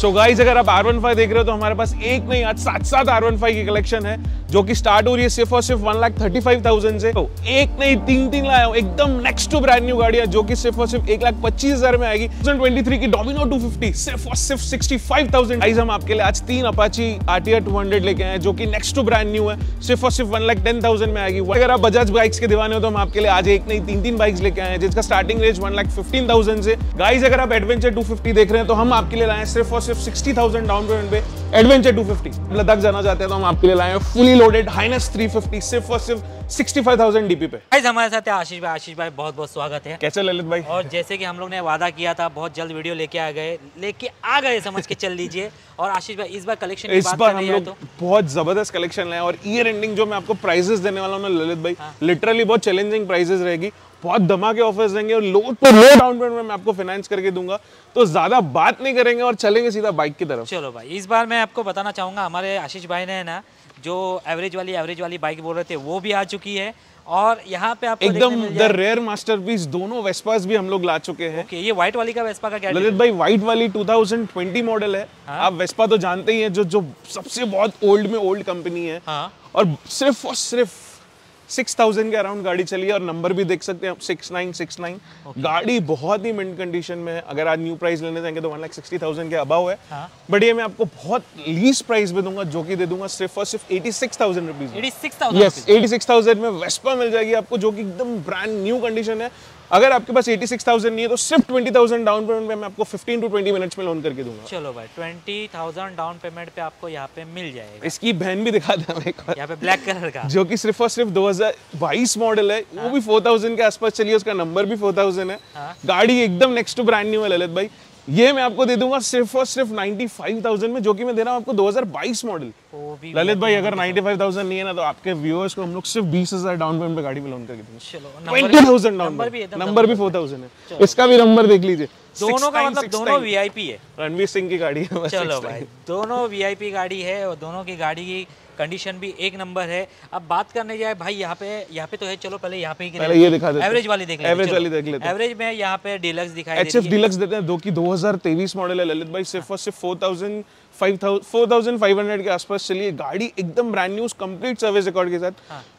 सो so guys अगर आप R15 देख रहे हो तो हमारे पास एक नहीं, आज सात सात R15 की कलेक्शन है। जो कि स्टार्ट हो रही है सिर्फ़ और सिर्फ़ one lakh thirty five thousand से। तो एक नहीं तीन तीन लाया हूँ। एकदम नेक्स्ट टू ब्रांड न्यू गाड़ी है जो कि सिर्फ़ और सिर्फ़ एक लाख पच्चीस हज़ार में आएगी। 2023 की डोमिनो 250 सिर्फ़ और सिर्फ़ 65,000 गाइस हम आपके लिए आज तीन अपाची आरटीआर 200 लेके आए जो कि नेक्स्ट टू ब्रांड न्यू है। सिर्फ़ और सिर्फ़ वन लाख टेन थाउज़ेंड में आएगी। अगर आप बजाज बाइक्स के दीवाने हो तो हम आपके लिए आज एक नहीं तीन तीन बाइक्स लेके आए हैं जिसका starting range one lakh fifteen thousand से। गाइस अगर आप एडवेंचर 250 देख रहे हैं तो हम आपके लिए लाए सिर्फ़ और सिर्फ़ सिक्सटी थाउज़ेंड डाउन पेमेंट पे। एडवेंचर 250 लद्दाख जाना चाहते हैं तो हम आपके लिए लाए हैं फुली लोडेड हाइनेस 350 सिर्फ़ और सिर्फ़ 65,000 डीपी पे। गाइस हमारे साथ है आशीष भाई। आशीष भाई बहुत बहुत स्वागत है। कैसे ललित भाई? और जैसे कि हम लोग ने वादा किया था बहुत जल्द वीडियो लेके आ गए लेके आ गए समझ के चल लीजिए और आशीष भाई इस बार कलेक्शन की इस बात बार कर हम हैं लोग तो बहुत ज़बरदस्त कलेक्शन लाए और ईयर एंडिंग जो मैं आपको प्राइजेस देने वाला हूँ ना ललित भाई लिटरली बहुत चैलेंजिंग प्राइजेस रहेगी। बहुत धमाके ऑफर्स देंगे और लो तो लो डाउन पेमेंट में मैं आपको फाइनेंस करके दूँगा। तो ज़्यादा बात नहीं करेंगे और चलेंगे सीधा बाइक की तरफ़। चलो भाई इस बार मैं आपको बताना चाहूँगा हमारे आशीष भाई ने है ना जो एवरेज वाली एवरेज वाली बाइक बोल रहे थे वो भी आ चुकी है। और यहाँ पे आपको एकदम द रेयर मास्टरपीस दोनों वेस्पास भी हम लोग ला चुके हैं। ओके ये व्हाइट वाली का वेस्पा का क्या ललित भाई व्हाइट वाली 2020 मॉडल है। आप वेस्पा तो जानते ही हैं जो जो सबसे बहुत ओल्ड में ओल्ड कंपनी है। हाँ। और सिर्फ़ और सिर्फ़ 6000 के अराउंड गाड़ी चली है और नंबर भी देख सकते हैं आप 6969 गाड़ी बहुत ही मिंट कंडीशन में है। अगर आज न्यू प्राइस लेने जाएँगे तो वन लाख सिक्सटी थाउज़ेंड के अबाव है। हाँ। बट ये मैं आपको बहुत लीज प्राइस में दूँगा जो कि दे दूँगा सिर्फ़ और सिर्फ़ eighty six thousand rupees six eighty six thousand में। वेस्पा मिल जाएगी आपको जो कि एकदम ब्रांड न्यू कंडीशन है। अगर आपके पास एटी सिक्स थाउज़ेंड नहीं है तो सिर्फ़ ट्वेंटी थाउज़ेंड डाउन पेमेंट पे मैं आपको फिफ्टीन टू ट्वेंटी मिनट्स में लोन करके दूँगा। चलो भाई ट्वेंटी थाउज़ेंड डाउन पेमेंट पे आपको यहाँ पे मिल जाएगा। इसकी बहन भी दिखा दें यहाँ पे ब्लैक कलर का। जो कि सिर्फ़ और सिर्फ़ 2022 मॉडल है वो भी 4000 के आसपास चलिए है उसका नंबर भी 4000 है। हाँ। गाड़ी एकदम नेक्स्ट टू ब्रांड न्यू है ललित भाई। ये मैं आपको दे दूँगा सिर्फ़ और सिर्फ़ 95000 में जो कि मैं दे रहा हूँ आपको 2022 मॉडल ललित भाई अगर 95000 नहीं है ना तो आपके व्यूअर्स को हम लोग सिर्फ़ 20000 डाउन पेमेंट पे गाड़ी में लोन करके देंगे। चलो ट्वेंटी थाउज़ेंड डाउन नंबर भी एकदम नंबर भी फोर थाउज़ेंड है। इसका भी नंबर देख लीजिए। दोनों का मतलब दोनों वीआईपी है। रणवीर सिंह की गाड़ी है चलो भाई दोनों वीआईपी गाड़ी है और दोनों की गाड़ी की कंडीशन भी एक नंबर है। अब बात करने जाए भाई यहाँ पे यहाँ पे तो है चलो पहले यहाँ पे ही पहले ये दिखा देते एवरेज वाली देख एवरेज वाली देख लेते हैं। एवरेज में यहाँ पे डिलक्स दिखाई एच एफ़ डिलक्स देते हैं दो की 2023 मॉडल है ललित भाई सिर्फ़ और सिर्फ़ four thousand five four thousand five hundred के आसपास चलिए। गाड़ी एकदम brand new complete service record के साथ।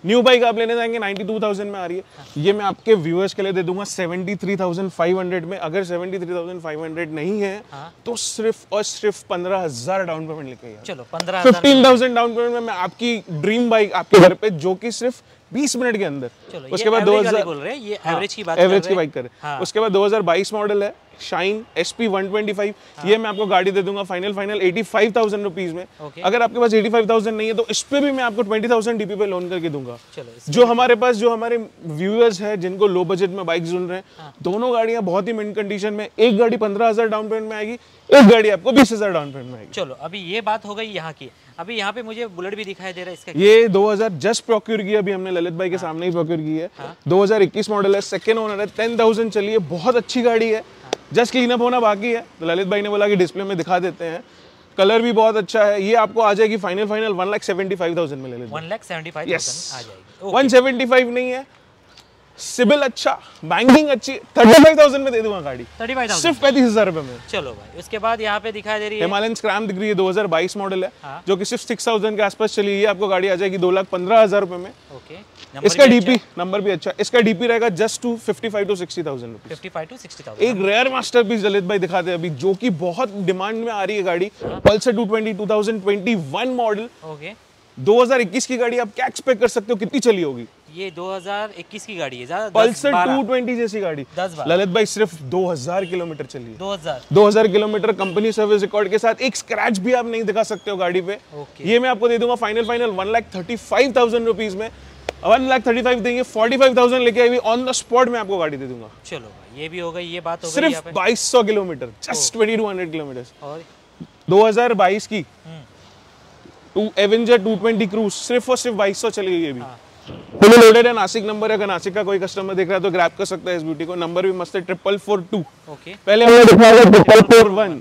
न्यू बाइक आप लेने जाएँगे 92,000 में आ रही है। ये मैं आपके व्यूअर्स के लिए दे दूँगा। 73,500 में अगर 73,500 नहीं है तो सिर्फ़ और सिर्फ़ पंद्रह हज़ार डाउन पेमेंट लेके चलो पंद्रह फिफ्टीन थाउज़ेंड डाउन पेमेंट में मैं आपकी ड्रीम बाइक आपके घर पे जो कि सिर्फ़ 20 मिनट के अंदर। उसके बाद दो 2000 बोल रहे हैं ये एवरेज की बात कर एवरेज की बाइक कर हाँ। उसके बाद 2022 मॉडल है। Shine S P one twenty five ये मैं आपको गाड़ी दे दूँगा final final eighty five thousand rupees में। Okay. अगर आपके पास एटी फाइव थाउज़ेंड नहीं है तो इस पे भी मैं आपको ट्वेंटी थाउज़ेंड डीपी पे लोन करके दूँगा। चलो जो हमारे पास जो हमारे व्यूअर्स हैं जिनको लो बजट में बाइक सुन रहे हाँ। हैं। दोनों गाड़ियाँ बहुत ही मिंट कंडीशन में एक गाड़ी पंद्रह हज़ार डाउन पेमेंट में आएगी एक गाड़ी आपको बीस हज़ार डाउन पेमेंट में आएगी। चलो अभी ये बात हो गई यहाँ की। अभी यहाँ पे मुझे बुलेट भी दिखाई दे रहा है इसका ये 2000 जस्ट प्रोक्योर किया अभी हमने ललित भाई के सामने ही प्रोक्योर की है। 2021 मॉडल है सेकेंड ओनर है 10000 चली है बहुत अच्छी गाड़ी है। जस्ट क्लीन अप होना बाकी है। तो ललित भाई ने बोला कि डिस्प्ले में दिखा देते हैं। कलर भी बहुत अच्छा है। ये आपको आ जाएगी final final one lakh seventy five thousand में ले लेते one lakh seventy five yes आ जाएगी। वन सेवेंटी फाइव नहीं है। सिबिल अच्छा बैंकिंग अच्छी थर्टी फाइव थाउज़ेंड में दे दूँगा गाड़ी। थर्टी फाइव सिर्फ़ पैंतीस हज़ार रुपए में। चलो भाई उसके बाद यहाँ पे दिखाई दे रही है। हिमालयन स्क्रैम दिख रही है 2022 मॉडल है हाँ। जो कि सिर्फ़ सिक्स थाउज़ेंड के आसपास चली है। आपको गाड़ी आ जाएगी दो लाख पंद्रह हज़ार रुपए में। ओके इसका डीपी नंबर भी अच्छा। इसका डीपी रहेगा just two fifty five two sixty thousand fifty five two sixty thousand एक रेयर मास्टर पीस ललित भाई दिखाते हैं अभी जो कि बहुत डिमांड में आ रही है गाड़ी। Pulsar 220 2021 model okay. 2021 की गाड़ी आप क्या एक्सपेक्ट कर सकते हो? कितनी चली होगी? ये 2021 की गाड़ी है पल्सर 220 जैसी गाड़ी। ललित भाई सिर्फ़ 2000 किलोमीटर चली है दो हज़ार 2000 किलोमीटर कंपनी सर्विस रिकॉर्ड के साथ एक स्क्रैच भी आप नहीं दिखा सकते हो गाड़ी पे। Okay. ये मैं आपको दे दूँगा final final one lakh thirty five thousand rupees में। वन लाख थर्टी फाइव देंगे फोर्टी फाइव थाउज़ेंड लेके आई ऑन द स्पॉट में आपको गाड़ी दे दूँगा। चलो ये भी हो गई ये बात हो सिर्फ़ बाईस सौ kilometre just twenty two hundred kilometre और? 2022 की। हम्म। टू एवेंजर 220 क्रूज सिर्फ़ और सिर्फ़ 2200 चली गई अभी हाँ। फुली लोडेड है नासिक नंबर है अगर नासिक का कोई कस्टमर देख रहा है तो ग्रैप कर सकता है इस ब्यूटी को। नंबर भी मस्त है ट्रिपल फोर टू ओके पहले हमने दिखाया ट्रिपल फोर वन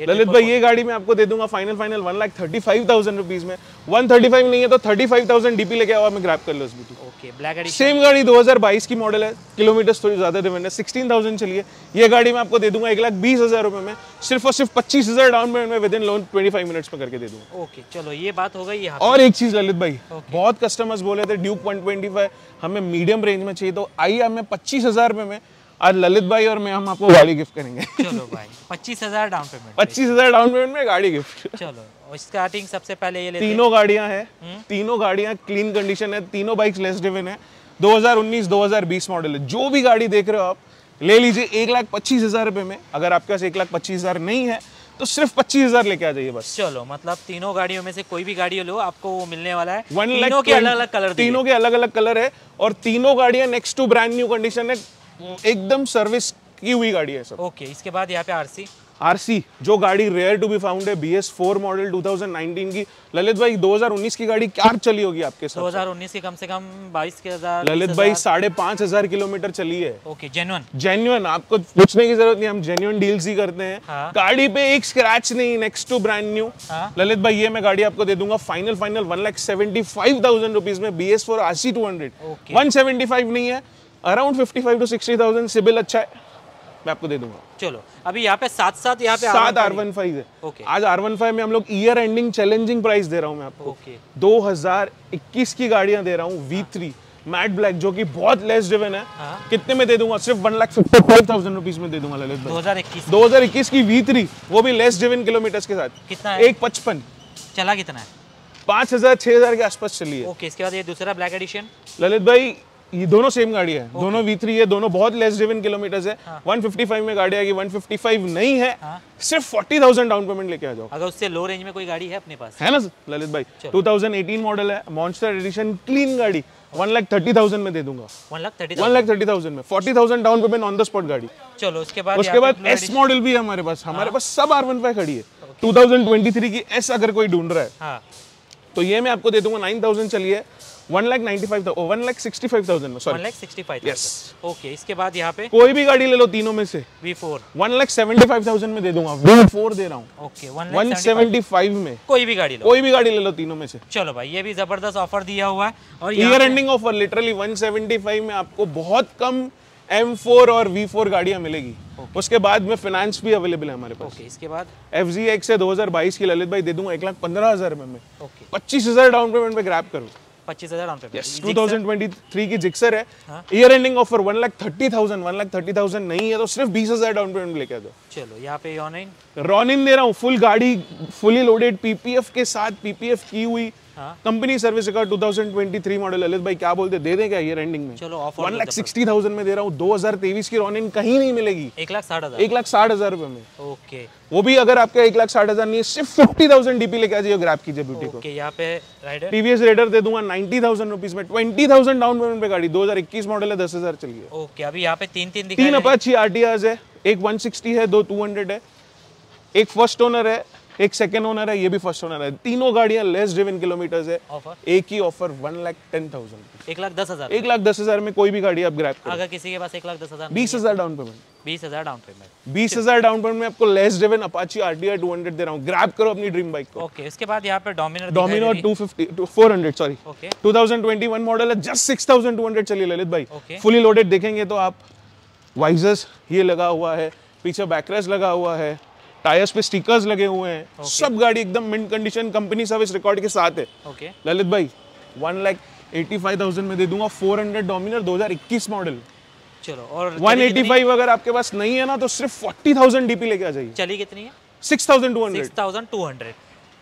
ललित भाई ये गाड़ी मैं आपको दे दूँगा final final one lakh thirty five thousand rupees में। वन थर्टी फाइव नहीं है तो थर्टी फाइव थाउज़ेंड डीपी लेके आओ मैं ग्रैप कर लो ओके ब्लैक एडिशन सेम गाड़ी 2022 की मॉडल है किलोमीटर थोड़ी ज़्यादा डिमांड है 16,000 चली है ये गाड़ी मैं आपको दे दूँगा एक लाख बीस हज़ार रुपए में सिर्फ़ और सिर्फ़ पच्चीस हज़ार डाउन पेमेंट में विद इन लोन 25 मिनट्स में करके दे दूँगा। ओके चलो ये बात हो गई और एक चीज़ ललित भाई बहुत कस्टमर्स बोले थे ड्यूक 125 हमें मीडियम रेंज में चाहिए तो आइए हमें पच्चीस हज़ार रुपए में आज ललित भाई और मैं हम आपको गाड़ी गिफ्ट करेंगे। चलो भाई पच्चीस हज़ार डाउन पेमेंट पच्चीस हज़ार डाउन पेमेंट में गाड़ी गिफ्ट चलो स्टार्टिंग सबसे पहले ये लेते तीनों गाड़ियाँ हैं तीनों गाड़ियाँ क्लीन कंडीशन है तीनों बाइक्स लेस ड्रिवन है। 2019 2020 मॉडल है। जो भी गाड़ी देख रहे हो आप ले लीजिए एक लाख पच्चीस हज़ार रुपए में। अगर आपके पास एक लाख पच्चीस हज़ार नहीं है तो सिर्फ़ पच्चीस हज़ार लेके आ जाइए बस। चलो मतलब तीनों गाड़ियों में से कोई भी गाड़ी लो आपको वो मिलने वाला है। तीनों के अलग अलग कलर तीनों के अलग अलग कलर है और तीनों गाड़ियाँ next to brand new condition है। एकदम सर्विस की हुई गाड़ी है सब। ओके इसके बाद यहाँ पे आरसी आरसी जो गाड़ी रेयर टू बी फाउंड है बी एस फोर मॉडल 2019 की। ललित भाई 2019 की गाड़ी क्या चली होगी आपके साथ? 2019 की कम से कम बाईस के हज़ार ललित भाई साढ़े पाँच हज़ार किलोमीटर चली है। ओके जेन्युइन जेन्युइन आपको पूछने की ज़रूरत नहीं हम जेन्युइन डील्स ही करते हैं। हाँ। गाड़ी पे एक स्क्रैच नहीं नेक्स्ट टू ब्रांड न्यू हाँ। ललित भाई ये मैं गाड़ी आपको दे दूँगा final final one lakh seventy five thousand rupees में बी एस फोर आशी two hundred one seventy five नहीं है around fifty five to sixty thousand CIBIL अच्छा है। मैं आपको दे दूँगा। चलो अभी यहाँ पे साथ साथ यहाँ पे सात आर वन फाइव है। Okay. आज आर वन फाइव में हम लोग ईयर एंडिंग चैलेंजिंग प्राइस दे रहा हूँ मैं आपको। ओके 2021 की गाड़ियाँ दे रहा हूँ V3 मैट ब्लैक जो कि बहुत लेस ड्रिवन है। हाँ। कितने में दे दूँगा? सिर्फ़ one lakh fifty five thousand rupees में दे दूँगा ललित भाई 2021 2021 की। V3 वो भी लेस ड्रिवन किलोमीटर्स के साथ। कितना है? एक पचपन। चला कितना है? पाँच हज़ार छह हज़ार के आसपास चली है ओके इसके बाद ये दूसरा ब्लैक एडिशन ललित भाई ये दोनों सेम गाड़ी है। Okay. दोनों V3 है दोनों बहुत लेस ड्रिवन किलोमीटर्स है। हाँ. 155 में गाड़ी आएगी 155 नहीं है। हाँ। सिर्फ़ 40,000 डाउन पेमेंट लेके आ जाओ। अगर उससे लो रेंज में कोई गाड़ी है अपने पास? है ना ललित भाई। 2018 मॉडल है मॉन्स्टर एडिशन क्लीन गाड़ी। वन लाख थर्टी थाउज़ेंड में दे दूँगा। One lakh thirty one lakh thirty thousand में। Forty thousand down payment on the spot गाड़ी। चलो उसके बाद उसके बाद एस मॉडल भी है हमारे पास। हमारे पास सब आर वन खड़ी है। 2023 की एस अगर कोई ढूंढ रहा है हाँ। तो ये मैं आपको दे दूँगा। नाइन थाउज़ेंड चलिए। One lakh ninety five one lakh sixty five thousand में one sorry lakh sixty five Yes. Okay इसके बाद यहाँ पे? कोई भी गाड़ी ले लो तीनों में से। V four one lakh seventy five thousand में दे दूँगा। वन फोर दे रहा हूँ। Okay one one seventy five में। कोई भी गाड़ी लो। कोई भी गाड़ी ले लो तीनों में से। चलो भाई ये भी ज़बरदस्त ऑफ़र दिया हुआ है। और ईयर एंडिंग ऑफ़र लिटरली 175 में आपको बहुत कम M4 और V4 गाड़ियाँ मिलेगी। Okay. उसके बाद में फाइनेंस भी अवेलेबल है हमारे पास। ओके इसके बाद? एफ़ जी एक्स है 2022 की ललित भाई दे दूँगा एक लाख पंद्रह हज़ार में ओके पच्चीस हज़ार डाउन पेमेंट में ग्रैप करो। पच्चीस हज़ार डाउन पेमेंट 2023 की जिक्सर है। Year ending offer one lakh thirty thousand one lakh thirty thousand नहीं है तो सिर्फ़ बीस हज़ार डाउन पेमेंट लेके आ जाओ। चलो यहाँ पे रॉनिन दे रहा हूँ फुल गाड़ी फुली लोडेड पीपीएफ के साथ पीपीएफ की हुई। Company service record 2023 model Lalit भाई क्या बोलते दे दें क्या ईयर एंडिंग में? चलो offer one lakh sixty thousand में दे रहा हूँ। 2023 की रॉनिन कहीं नहीं मिलेगी। एक लाख साठ हज़ार। एक लाख साठ हज़ार रुपए में। ओके। वो भी अगर आपका एक लाख साठ हज़ार नहीं है सिर्फ़ फिफ्टी थाउज़ेंड डीपी लेके आ जाइए ग्रैप कीजिए ब्यूटी को। यहाँ पे राइडर टीवीएस रेडर दे दूँगा नाइन्टी थाउज़ेंड रुपीज़ में। ट्वेंटी थाउज़ेंड डाउन पेमेंट पे गाड़ी। 2021 मॉडल है दस हज़ार चलिए ओके अभी यहाँ पे तीन तीन तीन दे हैं। अपाची आरटीआर है एक 160 है दो 200 है। एक फ़र्स्ट ओनर है एक सेकंड ओनर है ये भी फ़र्स्ट ओनर है। तीनों गाड़ियाँ लेस ड्रिवन किलोमीटर्स है। ऑफ़र एक ही offer one lakh ten thousand एक लाख दस हज़ार। एक लाख दस हज़ार में कोई भी गाड़ी आप ग्रैप अगर किसी के पास एक लाख दस हज़ार बीस हज़ार डाउन पेमेंट बीस हज़ार डाउन पेमेंट बीस हज़ार डाउन पेमेंट में आपको less driven Apache RTR two hundred दे रहा हूँ। ग्रैप करो अपनी ड्रीम बाइक को। ओके इसके बाद यहाँ पे Dominar Dominar two fifty four hundred sorry okay 2021 model है जस्ट 6200 चलिए ललित भाई. फुली लोडेड देखेंगे तो आप। वाइजर्स ये लगा हुआ है। पीछे बैकरेस लगा हुआ है। टायर्स पे स्टिकर्स लगे हुए हैं। Okay. सब गाड़ी एकदम mint condition company service record के साथ है। ओके ललित भाई one lakh eighty five thousand में दे दूँगा फोर हंड्रेड डोमिनर दो हज़ार इक्कीस मॉडल चलो और वन एटी फाइव अगर आपके पास नहीं है ना तो सिर्फ़ फोर्टी थाउज़ेंड डीपी लेके आ जाइए। चली कितनी है? Six thousand two hundred thousand two hundred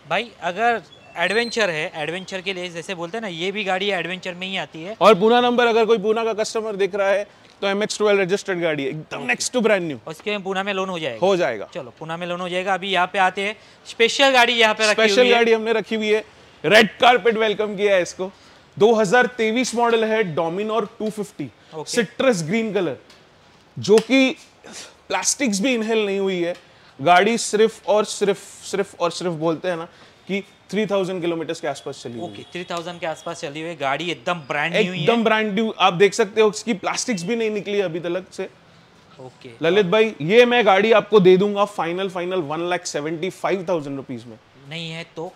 भाई अगर एडवेंचर है एडवेंचर के लिए जैसे बोलते हैं ना ये भी गाड़ी एडवेंचर में ही आती है। और पूना नंबर अगर कोई पूना का कस्टमर देख रहा है तो एम एक्स ट्वेल्व रजिस्टर्ड गाड़ी है एकदम नेक्स्ट टू ब्रांड न्यू उसके पूना में लोन हो जाएगा। हो जाएगा। चलो पूना में लोन हो जाएगा। अभी यहाँ पे आते हैं। स्पेशल गाड़ी यहाँ पे स्पेशल गाड़ी हमने रखी हुई है। रेड कारपेट वेलकम किया है इसको। 2023 मॉडल है डोमिनोर 250 सिट्रस ग्रीन कलर जो कि प्लास्टिक्स भी इनहेल नहीं हुई है। गाड़ी सिर्फ़ और सिर्फ़ सिर्फ़ और सिर्फ़ बोलते हैं ना कि 3000 किलोमीटर के आसपास चली हुई ओके थ्री थाउज़ेंड के आसपास चली हुई गाड़ी एकदम ब्रांड न्यू एकदम ब्रांड न्यू आप देख सकते हो इसकी प्लास्टिक्स भी नहीं निकली अभी तक से। ओके ललित भाई ये मैं गाड़ी आपको दे दूँगा final final one lakh seventy five thousand rupees में। नहीं है तो?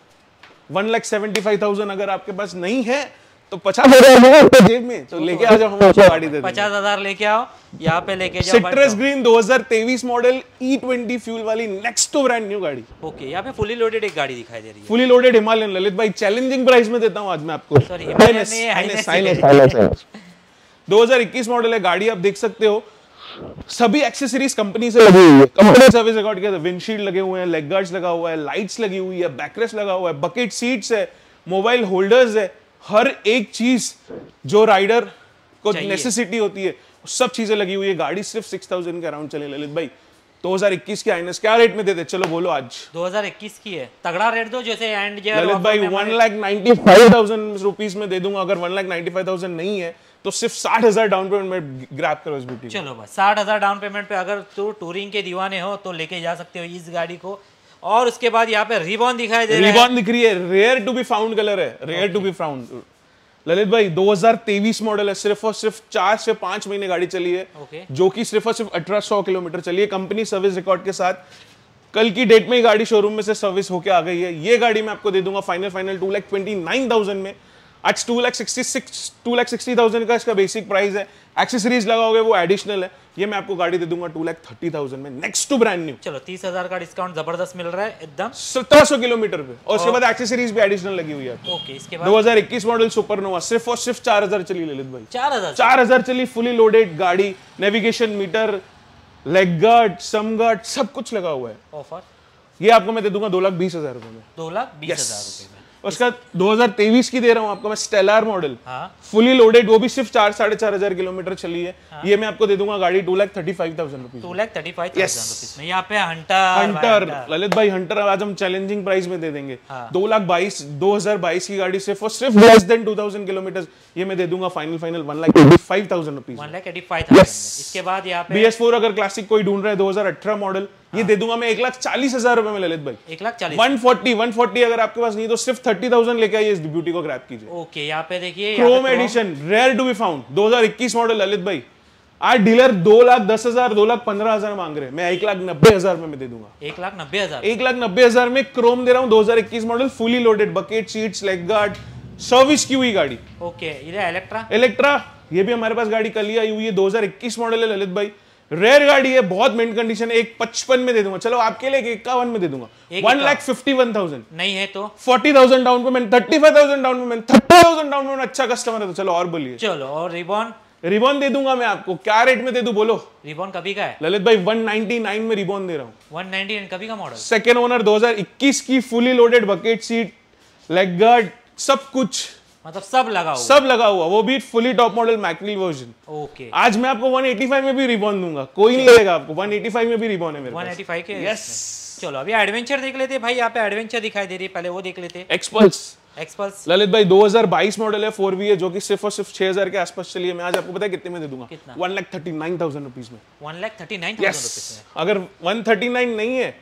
One lakh seventy five thousand अगर आपके पास नहीं है तो पचास हज़ार होगा आपके जेब में तो लेके आ जाओ हम आपको गाड़ी दे पचास हज़ार लेके आओ यहाँ पे लेके जाओ citrus green 2023 model E20 fuel वाली नेक्स्ट टू ब्रांड न्यू गाड़ी। ओके यहाँ पे फुली लोडेड एक गाड़ी दिखाई दे रही है। फुली लोडेड हिमालयन ललित भाई चैलेंजिंग प्राइस में देता हूँ आज मैं आपको। Highness, Highness। 2021 मॉडल है गाड़ी आप देख सकते हो। सभी एक्सेसरीज कंपनी से लगी हुई है। कंपनी सर्विस रिकॉर्ड किया विंडशील्ड लगे हुए हैं लेग गार्ड्स लगा हुआ है लाइट्स लगी हुई है बैकरेस्ट लगा हुआ है बकेट सीट्स है मोबाइल होल्डर्स है। हर एक चीज़ जो राइडर को नेसेसिटी होती है सब चीज़ें लगी हुई है। गाड़ी सिर्फ़ सिक्स थाउज़ेंड के अराउंड चले ललित भाई। 2021 की आईएनएस क्या रेट में देते चलो बोलो आज। 2021 की है। तगड़ा रेट दो जैसे एंड ईयर ललित भाई one lakh ninety five thousand rupees में दे दूँगा। अगर one lakh ninety five thousand नहीं है तो सिर्फ़ साठ हज़ार डाउन पेमेंट में ग्रैब करो इस ब्यूटी चलो बस साठ हज़ार डाउन पेमेंट पे अगर तो टूरिंग के दीवाने हो तो लेके जा सकते हो इस गाड़ी को। और उसके बाद यहाँ पे रिबॉन दिखाई दे रिबॉन दिख रही है। Rare to be found colour है। Rare to be found Lalit भाई 2023 मॉडल है। सिर्फ़ और सिर्फ़ चार से पाँच महीने गाड़ी चली है। Okay. जो कि सिर्फ़ और सिर्फ़ अठारह सौ किलोमीटर चली है। कंपनी सर्विस रिकॉर्ड के साथ कल की डेट में ही गाड़ी शोरूम में से सर्विस होके आ गई है। ये गाड़ी मैं आपको दे दूँगा final final two lakh twenty nine thousand में। आज two lakh sixty six two lakh sixty thousand का इसका बेसिक प्राइस है। एक्सेसरीज लगाओगे वो एडिशनल है। ये मैं आपको गाड़ी दे दूँगा टू लैख थर्टी थाउज़ेंड में। नेक्स्ट टू ब्रांड न्यू चलो तीस हज़ार का डिस्काउंट ज़बरदस्त मिल रहा है एकदम। सत्रह सौ किलोमीटर पे। और उसके बाद एक्सेसरीज भी एडिशनल लगी हुई है ओके इसके बाद 2021 मॉडल सुपरनोवा सिर्फ़ और सिर्फ़ चार हज़ार चली ललित भाई। चार हज़ार चार हज़ार चली फुली लोडेड गाड़ी navigation meter leg guard sump guard सब कुछ लगा हुआ है। ऑफ़र ये आपको मैं दे दूँगा दो लाख बीस हज़ार रुपए में। दो लाख बीस हज़ार रुपए में। उसका 2023 की दे रहा हूँ आपको मैं स्टेलर मॉडल हाँ। फुली लोडेड वो भी सिर्फ़ चार साढ़े चार हज़ार किलोमीटर चली है। हाँ? ये मैं आपको दे दूँगा गाड़ी two lakh thirty five thousand rupees two lakh thirty five. Thousand में। यहाँ पे हंटर हंटर ललित भाई हंटर आज हम चैलेंजिंग प्राइस में दे देंगे। हाँ। दो लाख बाईस दो हज़ार बाईस की गाड़ी सिर्फ़ और सिर्फ़ less than two thousand kilometre ये मैं दे दूँगा final final one lakh eighty five thousand rupees one lakh eighty five thousand इसके बाद यहाँ पे बी एस फोर अगर क्लासिक कोई ढूंढ रहा है दो हज़ार अठारह मॉडल ये दे दूँगा मैं एक लाख चालीस हज़ार रुपए में ललित भाई। एक लाख चालीस। वन फोर्टी वन फोर्टी अगर आपके पास नहीं तो सिर्फ़ थर्टी थाउज़ेंड लेके आइए इस ब्यूटी को ग्रैप कीजिए। ओके यहाँ पे देखिए chrome edition rare to be found 2021 model Lalit भाई। आज डीलर दो लाख दस हज़ार दो लाख पंद्रह हज़ार मांग रहे हैं। मैं एक लाख नब्बे हज़ार में दे दूँगा। एक लाख नब्बे हज़ार। एक लाख नब्बे हज़ार में क्रोम दे रहा हूँ 2021 model fully loaded bucket seats leg guard service की हुई गाड़ी। ओके इलेक्ट्रा इलेक्ट्रा ये भी हमारे पास गाड़ी कल ही आई हुई है। 2021 मॉडल है ललित भाई। रेयर गाड़ी है बहुत मिंट कंडीशन है एक पचपन में दे दूँगा। चलो आपके लिए इक्यावन में दे दूँगा। One lakh fifty one thousand नहीं है तो? Forty thousand down payment thirty five thousand down payment thirty thousand down payment अच्छा कस्टमर है तो चलो और बोलिए। चलो और रिबॉन? रिबॉन दे दूँगा मैं आपको। क्या रेट में दे दू बोलो। रिबॉन कभी का है? ललित भाई 199 में रिबॉन दे रहा हूँ। वन नाइनटी कभी का मॉडल सेकेंड ओनर 2021 की fully loaded bucket seat leg guard सब कुछ। मतलब सब लगा हुआ। सब लगा हुआ वो भी फुली टॉप मॉडल मैकनिल वर्जन ओके आज मैं आपको 185 में भी रिबॉन दूँगा कोई नहीं लेगा आपको 185 में भी रिबॉन है मेरे वन पास। Eighty five K? यस चलो अभी एडवेंचर देख लेते हैं भाई यहाँ पे एडवेंचर दिखाई दे रही है पहले वो देख लेते हैं। एक्सपल्स एक्सपल्स ललित भाई 2022 मॉडल है फोर वी है जो कि सिर्फ़ और सिर्फ़ 6000 के आसपास चली है। मैं आज आपको पता है कितने में दे दूँगा? One lakh thirty nine thousand rupees में। One lakh thirty nine thousand rupees yes अगर 139 नहीं है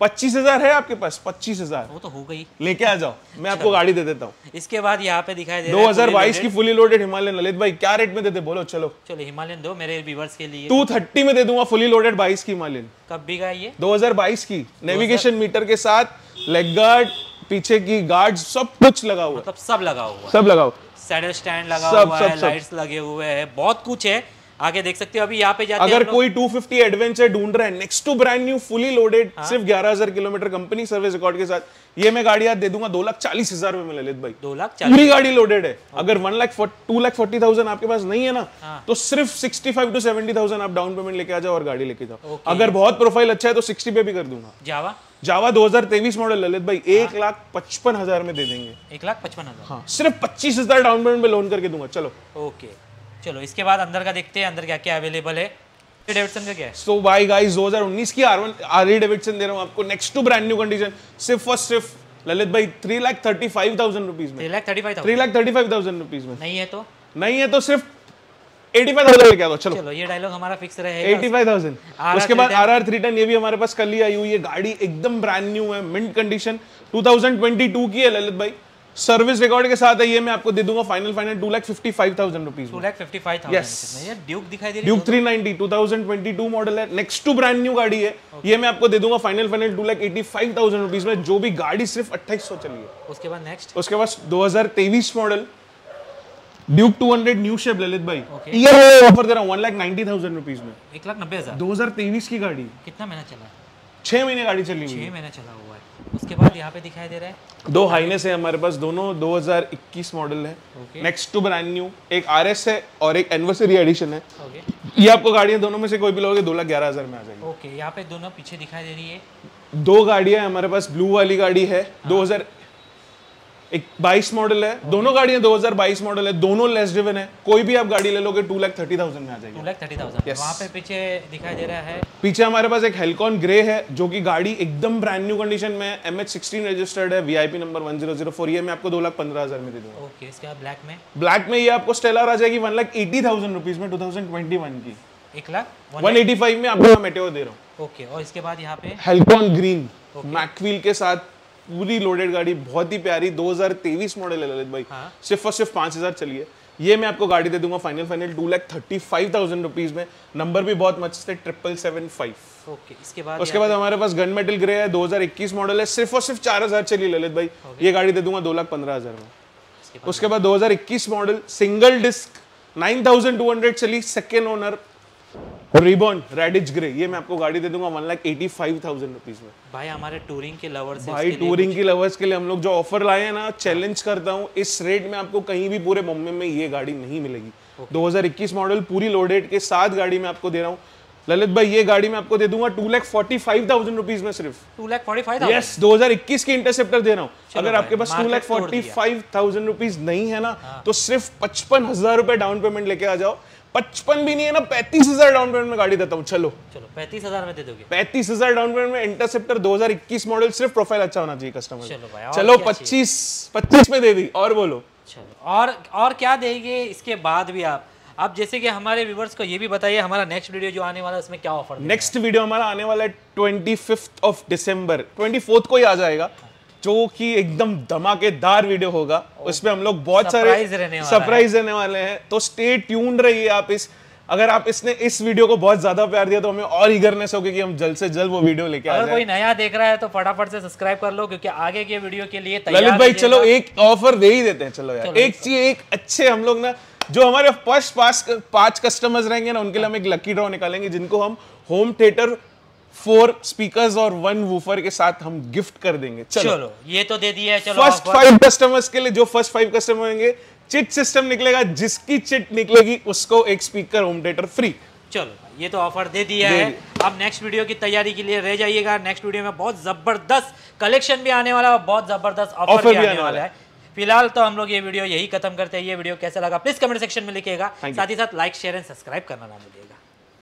पच्चीस हज़ार है आपके पास? पच्चीस हज़ार। वो तो हो गई। लेके आ जाओ। मैं आपको गाड़ी दे देता हूँ। इसके बाद यहाँ पे दिखाई दे रहा है fully 2022 की फुली लोडेड हिमालयन ललित भाई क्या रेट में देते? बोलो चलो। चलो हिमालयन दो मेरे व्यूवर्स के लिए। 230 में दे दूँगा फुली लोडेड 22 की हिमालयन। कब भी गया ये 2022 की। नेविगेशन मीटर के साथ लेग गार्ड पीछे की गार्ड सब कुछ लगा हुआ। मतलब सब लगा हुआ। सब लगाओ सैडल स्टैंड लगा सब, हुआ है। लाइट्स लगे हुए हैं। बहुत कुछ है। आगे देख सकते हो अभी यहाँ पे जाते अगर। कोई 250 एडवेंचर ढूंढ रहा है next to brand new fully loaded सिर्फ़ 11000 किलोमीटर कंपनी सर्विस रिकॉर्ड के साथ। ये मैं गाड़ी आज दे दूँगा दो लाख चालीस हज़ार रुपए में ललित भाई। दो लाख पूरी गाड़ी लोडेड है। अगर one lakh two lakh forty thousand आपके पास नहीं है ना हाँ। तो सिर्फ़ sixty five to seventy thousand आप डाउन पेमेंट लेके आ जाओ और गाड़ी लेके जाओ। अगर बहुत प्रोफ़ाइल अच्छा है तो सिक्सटी पे भी कर दूँगा। जावा? जावा 2023 मॉडल ललित भाई। एक लाख पचपन हज़ार में दे देंगे। एक लाख पचपन हज़ार। हाँ सिर्फ़ पच्चीस हज़ार डाउन पेमेंट में लोन करके दूँगा। चलो। ओके चलो इसके बाद अंदर का देखते हैं अंदर क्या क्या अवेलेबल है डेविडसन का क्या है? सो बाय गाइस 2019 की आर वन आर डेविडसन दे रहा हूँ आपको। Next to brand new condition सिर्फ़ और सिर्फ़ ललित भाई three lakh thirty five thousand rupees में। Three lakh thirty five thousand rupees में। नहीं है तो? नहीं है तो सिर्फ़ एटी लेके चलो। चलो ये डायलॉग हमारा फिक्स रहेगा। 85,000 उसके बाद 310 आर आर थ्री टेन ये भी हमारे पास कल ही आई हुई गाड़ी एकदम ब्रांड न्यू है मिंट कंडीशन 2022 की है ललित भाई। सर्विस रिकॉर्ड के साथ है ये मैं आपको दे दूँगा final final two lakh fifty five thousand rupees two lakh fifty five. Thousand Duke दिखाई दे ड्यूक 390 2022 मॉडल है। नेक्स्ट टू ब्रांड न्यू गाड़ी है। ये मैं आपको दे दूँगा final final two lakh eighty five thousand rupees में। जो भी गाड़ी सिर्फ़ अट्ठाईस सौ चली है। उसके बाद नेक्स्ट उसके बाद 2023 model Duke 200 new shape Lalit भाई। Okay. ये ऑफ़र दे रहा हूँ one lakh ninety thousand rupees में। एक लाख नब्बे हज़ार। 2023 की गाड़ी। कितना महीना चला? छह महीने गाड़ी चली हुई छह महीना चला हुआ उसके बाद यहाँ पे दिखाई दे रहा है। दो हाइनेस है हमारे पास दोनों 2021 मॉडल है. नेक्स्ट टू ब्रांड न्यू एक आरएस है और एक एनिवर्सरी एडिशन है। ओके ये आपको गाड़ियाँ दोनों में से कोई भी लोगे दो लाख ग्यारह हज़ार में आ जाएगी। ओके यहाँ पे दोनों पीछे दिखाई दे रही है। दो गाड़ियाँ हमारे पास ब्लू वाली गाड़ी है 2000 एक 22 मॉडल है। दोनों गाड़ियाँ 2022 मॉडल है। दोनों लेस ड्रिवन है। कोई भी आप गाड़ी ले लोगे टू लाख थर्टी थाउज़ेंड में आ जाएगी। Two lakh thirty thousand Yes. वहाँ पे पीछे दिखाई दे रहा है। पीछे हमारे पास एक हेलकॉन ग्रे है जो कि गाड़ी एकदम ब्रांड न्यू कंडीशन में है। एम एच सिक्सटीन रजिस्टर्ड है VIP number one zero zero four ये मैं आपको दो लाख पंद्रह हज़ार में दे दूँगा। ओके इसके बाद ब्लैक में? ब्लैक में ये आपको स्टेलर आ जाएगी one lakh eighty thousand rupees में टू थाउज़ेंड ट्वेंटी वन की। एक lakh? One one eighty five में आपको मेटेओ दे रहा हूँ। ओके और इसके बाद यहाँ पे? हेलकॉन ग्रीन मैकवील के साथ पूरी लोडेड गाड़ी बहुत ही प्यारी 2023 मॉडल है ललित भाई। हाँ। सिर्फ़ और सिर्फ़ पाँच हज़ार चलिए। ये मैं आपको गाड़ी दे दूँगा final final two lakh thirty five thousand rupees में। नंबर भी बहुत मस्त है ट्रिपल सेवन फाइव ओके इसके बाद उसके बाद हमारे पास गन मेटल ग्रे है 2021 मॉडल है सिर्फ़ और सिर्फ़ चार हज़ार चलिए ललित भाई। ये गाड़ी दे दूँगा दो लाख पंद्रह हज़ार में। उसके बाद 2021 मॉडल सिंगल डिस्क 9200 चली second owner reborn Redditch grey ये मैं आपको गाड़ी दे दूँगा one lakh eighty five thousand rupees में। भाई हमारे टूरिंग के लवर्स भाई टूरिंग की लवर्स के लिए हम लोग जो ऑफ़र लाए हैं ना चैलेंज करता हूँ इस रेट में आपको कहीं भी पूरे बॉम्बे में ये गाड़ी नहीं मिलेगी। Okay. 2021 मॉडल पूरी लोडेड के साथ गाड़ी में आपको दे रहा हूँ। ललित भाई ये गाड़ी मैं आपको दे दूँगा two lakh forty five thousand rupees में सिर्फ़। Two lakh forty five yes 2021 की इंटरसेप्टर दे रहा हूँ। अगर आपके पास two lakh forty five thousand rupees नहीं है ना हाँ। तो सिर्फ़ पचपन हज़ार रुपए डाउन पेमेंट लेके आ जाओ। पचपन भी नहीं है ना पैंतीस हज़ार डाउन पेमेंट में गाड़ी देता हूँ। चलो। चलो पैंतीस हज़ार में दे दोगे। पैंतीस हज़ार डाउन पेमेंट में इंटरसेप्टर 2021 मॉडल सिर्फ़ प्रोफ़ाइल अच्छा होना चाहिए कस्टमर चलो भाई, चलो 25 25 में दे दी और बोलो। चलो और और क्या देंगे इसके बाद भी आप? आप जैसे कि हमारे व्यूवर्स को ये भी बताइए हमारा नेक्स्ट वीडियो जो आने वाला है उसमें क्या ऑफ़र नेक्स्ट वीडियो हमारा आने वाला है twenty fifth of December twenty fourth को ही आ जाएगा। जो कि एकदम धमाकेदार वीडियो होगा। उसमें हम लोग बहुत सारे है। सरप्राइज़ रहने वाले हैं। तो स्टे ट्यून्ड रहिए आप इस अगर आप इसने इस वीडियो को बहुत ज़्यादा प्यार दिया तो हमें और ईगरनेस होगी कि हम जल्द से जल्द वो वीडियो लेके आ अगर कोई नया देख रहा है तो फटाफट से सब्सक्राइब कर लो क्योंकि आगे के वीडियो के लिए तैयार ललित भाई चलो एक ऑफ़र दे ही देते हैं चलो यार। चलो, एक चीज़ एक अच्छे हम लोग ना जो हमारे फ़र्स्ट पास पाँच कस्टमर्स रहेंगे ना उनके लिए हम एक लकी ड्रॉ निकालेंगे जिनको हम होम थिएटर फोर स्पीकर्स और वन वूफर के साथ हम गिफ्ट कर देंगे। चलो। चलो ये तो दे दिया है चलो फ़र्स्ट फाइव कस्टमर्स के लिए जो फ़र्स्ट फाइव कस्टमर होंगे चिट सिस्टम निकलेगा जिसकी चिट निकलेगी उसको एक स्पीकर होम थिएटर फ्री। चलो ये तो ऑफ़र दे दिया दे है। अब नेक्स्ट वीडियो की तैयारी के लिए रह जाइएगा। नेक्स्ट वीडियो में बहुत ज़बरदस्त कलेक्शन भी आने वाला है बहुत ज़बरदस्त ऑफ़र भी आने वाला है। फ़िलहाल तो हम लोग ये वीडियो यही खत्म करते हैं। ये वीडियो कैसा लगा प्लीज़ कमेंट सेक्शन में लिखिएगा। साथ ही साथ लाइक शेयर एंड सब्सक्राइब करना ना भूलिएगा।